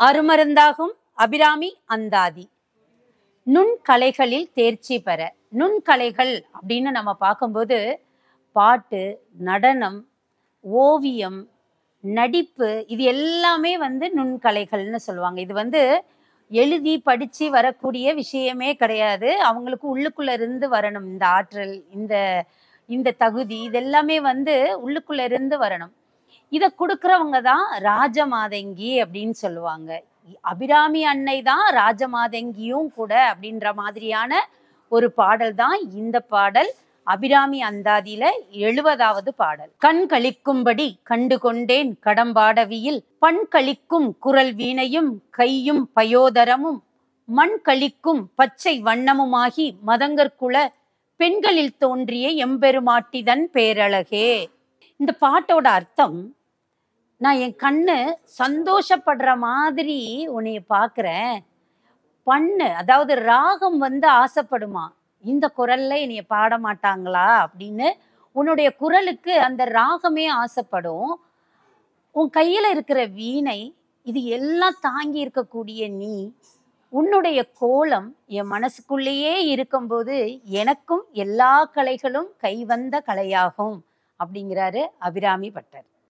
அருமருந்தாகும் அபிராமி அந்தாதி. நுண்கலைகளில் தேர்ச்சி பெற. நுண்கலைகள் அப்படின்னு நம்ம பார்க்கும்போது பாட்டு நடனம் ஓவியம் நடிப்பு இது எல்லாமே வந்து நுண்கலைகள்னு சொல்லுவாங்க. இது வந்து எழுதி படித்து வரக்கூடிய விஷயமே கிடையாது. அவங்களுக்கு உள்ளுக்குள்ளே இருந்து வரணும். இந்த ஆற்றல் இந்த இந்த தகுதி இதெல்லாமே வந்து உள்ளுக்குள்ளே இருந்து வரணும். இதை கொடுக்கறவங்க தான் ராஜமாதங்கி அப்படின்னு சொல்லுவாங்க. அபிராமி அன்னை தான் ராஜமாதங்கியும் கூட அப்படின்ற மாதிரியான ஒரு பாடல் தான் இந்த பாடல். அபிராமி அந்தாதியில எழுபதாவது பாடல். கண் கழிக்கும்படி கண்டு கொண்டேன் கடம்பாடவியில் பண் கழிக்கும் குரல் வீணையும் கையும் பயோதரமும். மண் கழிக்கும் பச்சை வண்ணமுமாகி மதங்கற்குல பெண்களில் தோன்றிய எம்பெருமாட்டிதன் பேரழகே. இந்த பாட்டோட அர்த்தம் நான் என் கண்ணு சந்தோஷப்படுற மாதிரி உன்னைய பார்க்குறேன். பண்ணு அதாவது ராகம் வந்து ஆசைப்படுமா? இந்த குரல்ல என்னைய பாட மாட்டாங்களா? அப்படின்னு உன்னுடைய குரலுக்கு அந்த ராகமே ஆசைப்படும். உன் கையில இருக்கிற வீணை இது எல்லாம் தாங்கி இருக்கக்கூடிய நீ உன்னுடைய கோலம் என் மனசுக்குள்ளேயே இருக்கும்போது எனக்கும் எல்லா கலைகளும் கைவந்த கலையாகும். அப்படிங்கிறாரு அபிராமி பட்டர்.